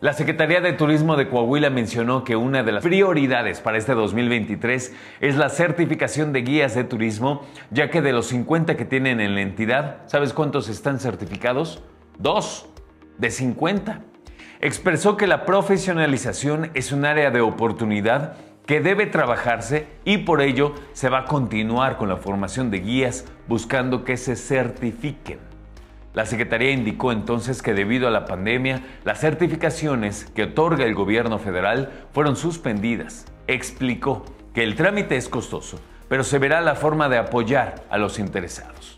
La Secretaría de Turismo de Coahuila mencionó que una de las prioridades para este 2023 es la certificación de guías de turismo, ya que de los 50 que tienen en la entidad, ¿sabes cuántos están certificados? Dos de 50. Expresó que la profesionalización es un área de oportunidad que debe trabajarse y por ello se va a continuar con la formación de guías buscando que se certifiquen. La Secretaría indicó entonces que debido a la pandemia, las certificaciones que otorga el gobierno federal fueron suspendidas. Explicó que el trámite es costoso, pero se verá la forma de apoyar a los interesados.